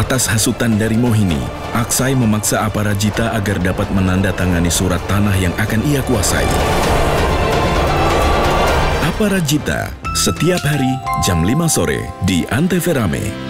Atas hasutan dari Mohini, Aksai memaksa Aparajita agar dapat menandatangani surat tanah yang akan ia kuasai. Aparajita, setiap hari jam 5 sore di Anteverame.